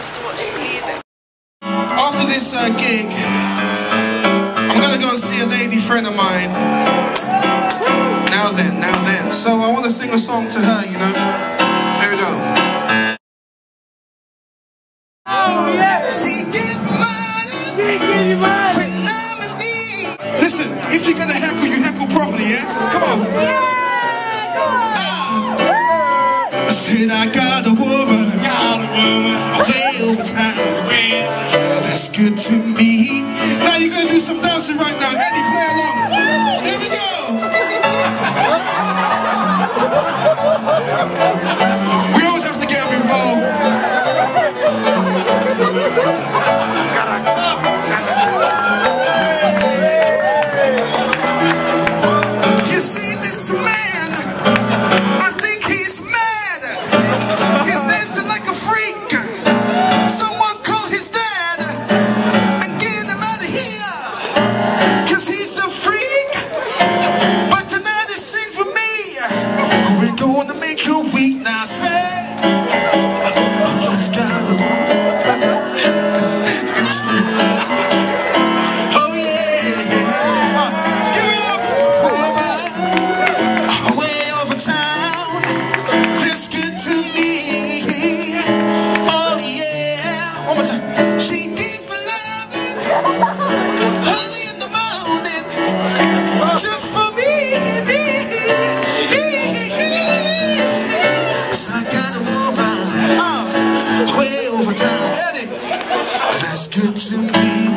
us to watch the music. After this uh, gig, I'm gonna go and see a lady friend of mine. Now then, now then. So I want to sing a song to her, you know. Here we go. Oh, yeah. She gives money Can't give you mine. when I'm in need. Listen, if you're gonna heckle, you heckle properly, yeah? Come on. I said I got a woman, got a woman, town. That's good to me. Now you're gonna do some dancing right now. Eddie, It's gonna make you weak now, say. I'm Oh yeah, up, Way over town. To me. Oh yeah, one more time. to me.